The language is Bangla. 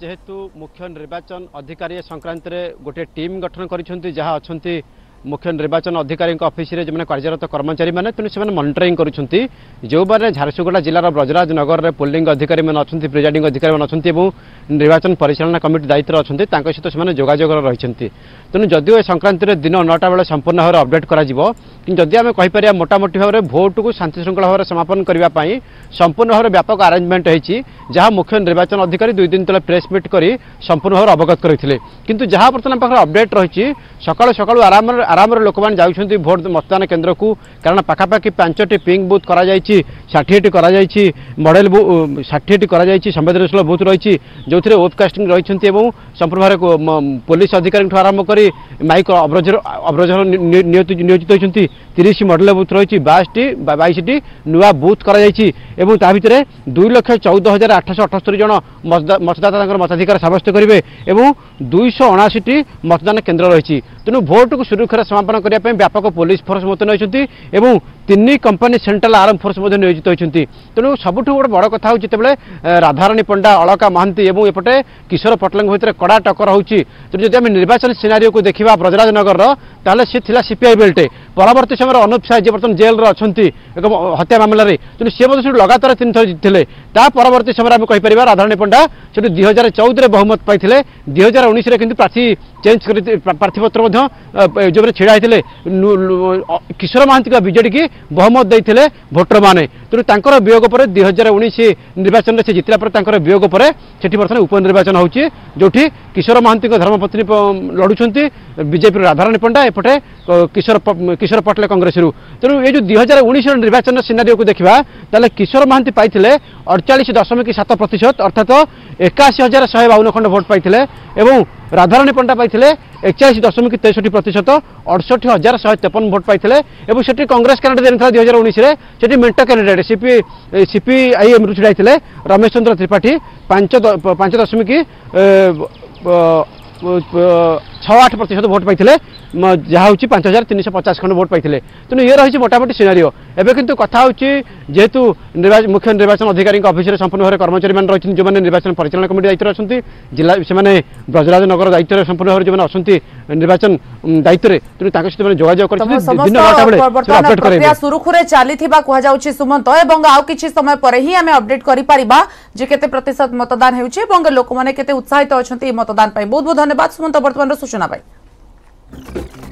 ଯେହେତୁ ମୁଖ୍ୟ ନିର୍ବାଚନ ଅଧିକାରୀ ସଂକ୍ରାନ୍ତରେ ଗୋଟିଏ ଟିମ୍ ଗଠନ କରିଛନ୍ତି ଯାହା ଅଛନ୍ତି মুখ্য নির্বাচন অধিকারী অফিসে যে কার্যরত কর্মচারী মানে তেমনি সে মনিটরিং করছেন যে ঝারসুগুড়া জেলার ব্রজরাজ নগরের পোলিং অধিকারী মানে অনেক প্রিজাইডিং অধিকারী মানে অনেক এবং নির্বাচন পরিচালনা কমিটি দায়িত্ব অনেক তাঁর সহ সে যোগাযোগ রয়েছেন তেমনি যদিও এ সংক্রান্তির দিন নটা বেলা সম্পূর্ণ ভাবে অপডেট করা যদি আমি কইপার মোটামুটি ভাবে ভোটকু শান্তি শৃঙ্খলা ভাবে সমাপন করা সম্পূর্ণ ভাবে ব্যাপক আরেঞ্জমেন্ট হয়েছে যা মুখ্য নির্বাচন অধিকারী দুই দিন তলে প্রেস মিট করে সম্পূর্ণ ভাবে অবগত করে কিন্তু যা বর্তমান পাখে অপডেট রয়েছে সকাল সকাল আরাম আরামে লোকমানে যাচ্ছেন ভোট মতদান কেন্দ্রক কারণ পাখাপাখি পাঁচটি পিঙ্ক বুথ করা যাই ষাঠিটি করা যাই মডেল ষাঠিটি করা যাই সংবেদনশীল বুথ রয়েছে যে ওয়েবকাস্টিং রয়েছেন এবং সম্পূর্ণ ভাবে পুলিশ অধিকারী আরম্ভ করে মাইক অব্রজর অব্রজর নিয়োজিত হয়েছেন তিরিশ মডেল বুথ রয়েছে বাইশটি বাইশটি নূয়া বুথ করা যাই এবং তা ভিতরে দুই লক্ষ চৌদ হাজার আটশো অঠস্তরি জন মতদাতা মতাধিকার সাব্যস্ত করবে এবং দুইশ অনাশিটি মতদান কেন্দ্র রয়েছে তেমন ভোটকে সুরক্ষার ସମାପନ କରିବା ପାଇଁ ବ୍ୟାପକ ପୋଲିସ ଫୋର୍ସ ମତ ନେଇଛନ୍ତି ଏବଂ ତିନି କମ୍ପାନୀ ସେଣ୍ଟ୍ରାଲ ଆର୍ମ ଫୋର୍ସ ମଧ୍ୟ ନିୟୋଜିତ ହୋଇଛନ୍ତି ତେଣୁ ସବୁଠୁ ଗୋଟେ ବଡ଼ କଥା ହେଉଛି ଯେତେବେଳେ ରାଧାରାଣୀ ପଣ୍ଡା ଅଳକା ମହାନ୍ତି ଏବଂ ଏପଟେ କିଶୋର ପଟଲଙ୍କ ଭିତରେ କଡ଼ା ଟକ୍କର ହେଉଛି ତେଣୁ ଯଦି ଆମେ ନିର୍ବାଚନୀ ସିନାରିଓକୁ ଦେଖିବା ବ୍ରଜରାଜ ନଗରର ତାହେଲେ ସେ ଥିଲା ସିପିଆଇ ବେଲ୍ଟ ପରବର୍ତ୍ତୀ ସମୟରେ ଅନୁପ ସାଏ ଯିଏ ବର୍ତ୍ତମାନ ଜେଲ୍ରେ ଅଛନ୍ତି ଏକ ହତ୍ୟା ମାମଲାରେ ତେଣୁ ସେ ମଧ୍ୟ ସେଠୁ ଲଗାତାର ତିନିଥର ଜିତିଥିଲେ ତା ପରବର୍ତ୍ତୀ ସମୟରେ ଆମେ କହିପାରିବା ରାଧାରାଣୀ ପଣ୍ଡା ସେଠୁ ଦୁଇ ହଜାର ଚଉଦରେ ବହୁମତ ପାଇଥିଲେ ଦୁଇ ହଜାର ଉଣେଇଶରେ କିନ୍ତୁ ପ୍ରାର୍ଥୀ ଚେଞ୍ଜ କରି ପ୍ରାର୍ଥୀପତ୍ର ମଧ୍ୟ ଯେଉଁମାନେ ଛିଡ଼ା ହୋଇଥିଲେ କିଶୋର ମହାନ୍ତିଙ୍କ ବିଜେଡ଼ିକି বহুমত ଦେଇଥିଲେ ଭୋଟରମାନେ ତେଣୁ ତାଙ୍କର ବିୟୋଗ ପରେ ଦୁଇ ହଜାର ଉଣେଇଶ ନିର୍ବାଚନରେ ସେ ଜିତିଲା ପରେ ତାଙ୍କର ବିୟୋଗ ପରେ ସେଠି ବର୍ତ୍ତମାନ ଉପନିର୍ବାଚନ ହେଉଛି ଯେଉଁଠି କିଶୋର ମହାନ୍ତିଙ୍କ ଧର୍ମପତ୍ନୀ ଲଢ଼ୁଛନ୍ତି ବିଜେପିର ରାଧାରାଣୀ ପଣ୍ଡା ଏପଟେ କିଶୋର କିଶୋର ପଟେଲ କଂଗ୍ରେସରୁ ତେଣୁ ଏ ଯେଉଁ ଦୁଇ ହଜାର ଉଣେଇଶର ନିର୍ବାଚନ ସିନାରିଓକୁ ଦେଖିବା ତାହେଲେ କିଶୋର ମହାନ୍ତି ପାଇଥିଲେ ଅଡ଼ଚାଳିଶ ଦଶମିକ ସାତ ପ୍ରତିଶତ ଅର୍ଥାତ ଏକାଅଶୀ ହଜାର ଶହେ ବାଉନ ଖଣ୍ଡ ଭୋଟ ପାଇଥିଲେ ଏବଂ ରାଧାରାଣୀ ପଣ୍ଡା ପାଇଥିଲେ ଏକଚାଳିଶ ଦଶମିକ ତେଷଠି ପ୍ରତିଶତ ଅଡ଼ଷଠି ହଜାର ଶହେ ତେପନ ଭୋଟ ପାଇଥିଲେ ଏବଂ ସେଠି କଂଗ୍ରେସ କ୍ୟାଣ୍ଡିଡେଟ୍ ଜାଣିଥିଲା ଦୁଇ ହଜାର ଉଣେଇଶରେ ସେଠି ମେଣ୍ଟ କ୍ୟାଣ୍ଡିଡେଟ୍ ସିପି ସିପିଆଇଏମ୍ରୁ ଛିଡ଼ା ହେଇଥିଲେ ରମେଶ ଚନ୍ଦ୍ର ତ୍ରିପାଠୀ ପାଞ୍ଚ ପାଞ୍ଚ ଦଶମିକ ଛଅ ଆଠ ପ୍ରତିଶତ ଭୋଟ୍ ପାଇଥିଲେ ଯାହା ହେଉଛି ପାଞ୍ଚ ହଜାର ତିନିଶହ ପଚାଶ ଖଣ୍ଡ ଭୋଟ୍ ପାଇଥିଲେ ତେଣୁ ଇଏ ରହିଛି ମୋଟାମୋଟି ସିନାରିଓ ଏବେ କିନ୍ତୁ କଥା ହେଉଛି ଯେହେତୁ ମୁଖ୍ୟ ନିର୍ବାଚନ ଅଧିକାରୀଙ୍କ ଅଫିସରେ ସମ୍ପୂର୍ଣ୍ଣ ଭାବରେ କର୍ମଚାରୀମାନେ ରହିଛନ୍ତି ଯେଉଁମାନେ ନିର୍ବାଚନ ପରିଚାଳନା କମିଟି ଦାୟିତ୍ୱରେ ଅଛନ୍ତି ଜିଲ୍ଲା ସେମାନେ ବ୍ରଜରାଜ ନଗର ଦାୟିତ୍ୱରେ ସମ୍ପୂର୍ଣ୍ଣ ଭାବରେ ଯେଉଁମାନେ ଅଛନ୍ତି ନିର୍ବାଚନ ଦାୟିତ୍ୱରେ ତେଣୁ ତାଙ୍କ ସହିତ ଯୋଗାଯୋଗ କରିଛନ୍ତି ବିଭିନ୍ନ ନଅଟା ବେଳେ ଅପଡେଟ୍ କରାଇବେ ସୁରୁଖୁରେ ଚାଲିଥିବା କୁହାଯାଉଛି ସୁମନ୍ତ ଏବଂ ଆଉ କିଛି ସମୟ ପରେ ହିଁ ଆମେ ଅପଡେଟ୍ କରିପାରିବା ଯେ କେତେ ପ୍ରତିଶତ ମତଦାନ ହେଉଛି ଏବଂ ଲୋକମାନେ କେତେ ଉତ୍ସାହିତ ଅଛନ୍ତି ଏହି ମତଦାନ ପାଇଁ ବହୁତ ବହୁତ ଧନ୍ୟବାଦ ସୁମନ୍ତ ବର୍ତ୍ତମାନର सूचना पाई